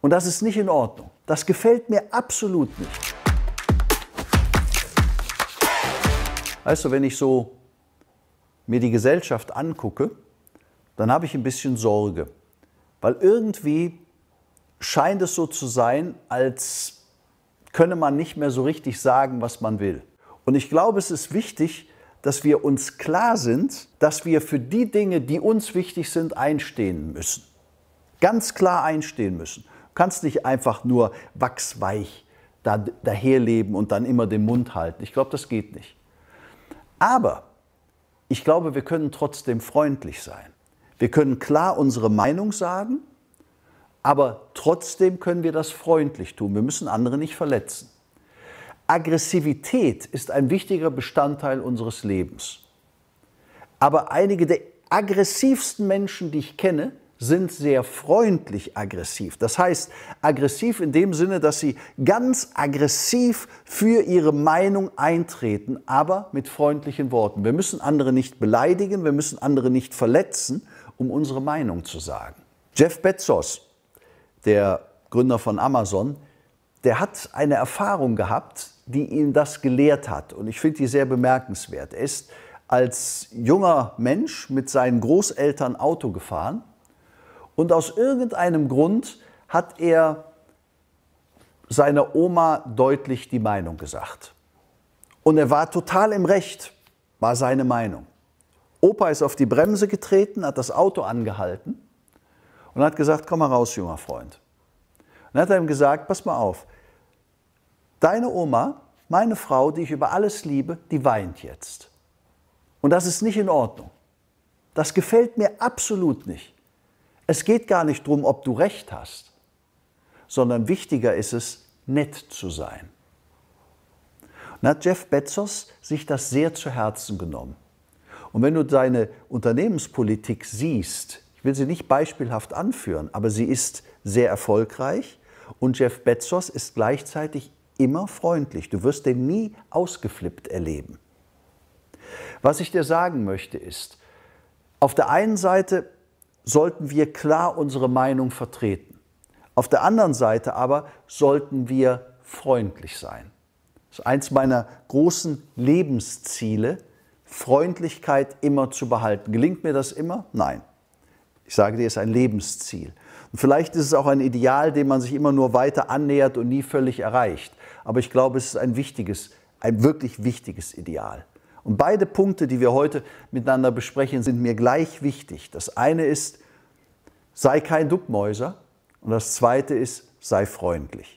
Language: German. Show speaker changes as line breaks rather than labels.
Und das ist nicht in Ordnung. Das gefällt mir absolut nicht. Weißt du, wenn ich so mir die Gesellschaft angucke, dann habe ich ein bisschen Sorge, weil irgendwie scheint es so zu sein, als könne man nicht mehr so richtig sagen, was man will. Und ich glaube, es ist wichtig, dass wir uns klar sind, dass wir für die Dinge, die uns wichtig sind, einstehen müssen. Ganz klar einstehen müssen. Kannst nicht einfach nur wachsweich da, daherleben und dann immer den Mund halten. Ich glaube, das geht nicht. Aber ich glaube, wir können trotzdem freundlich sein. Wir können klar unsere Meinung sagen, aber trotzdem können wir das freundlich tun. Wir müssen andere nicht verletzen. Aggressivität ist ein wichtiger Bestandteil unseres Lebens. Aber einige der aggressivsten Menschen, die ich kenne, sind sehr freundlich aggressiv. Das heißt, aggressiv in dem Sinne, dass sie ganz aggressiv für ihre Meinung eintreten, aber mit freundlichen Worten. Wir müssen andere nicht beleidigen, wir müssen andere nicht verletzen, um unsere Meinung zu sagen. Jeff Bezos, der Gründer von Amazon, der hat eine Erfahrung gehabt, die ihn das gelehrt hat. Und ich finde die sehr bemerkenswert. Er ist als junger Mensch mit seinen Großeltern Auto gefahren und aus irgendeinem Grund hat er seiner Oma deutlich die Meinung gesagt. Und er war total im Recht, war seine Meinung. Opa ist auf die Bremse getreten, hat das Auto angehalten und hat gesagt, komm mal raus, junger Freund. Und hat er ihm gesagt, pass mal auf, deine Oma, meine Frau, die ich über alles liebe, die weint jetzt. Und das ist nicht in Ordnung. Das gefällt mir absolut nicht. Es geht gar nicht darum, ob du recht hast, sondern wichtiger ist es, nett zu sein. Und hat Jeff Bezos sich das sehr zu Herzen genommen. Und wenn du seine Unternehmenspolitik siehst, ich will sie nicht beispielhaft anführen, aber sie ist sehr erfolgreich und Jeff Bezos ist gleichzeitig immer freundlich. Du wirst den nie ausgeflippt erleben. Was ich dir sagen möchte ist, auf der einen Seite sollten wir klar unsere Meinung vertreten. Auf der anderen Seite aber sollten wir freundlich sein. Das ist eins meiner großen Lebensziele, Freundlichkeit immer zu behalten. Gelingt mir das immer? Nein. Ich sage dir, es ist ein Lebensziel. Und vielleicht ist es auch ein Ideal, dem man sich immer nur weiter annähert und nie völlig erreicht. Aber ich glaube, es ist ein wichtiges, ein wirklich wichtiges Ideal. Und beide Punkte, die wir heute miteinander besprechen, sind mir gleich wichtig. Das eine ist, sei kein Duckmäuser und das zweite ist, sei freundlich.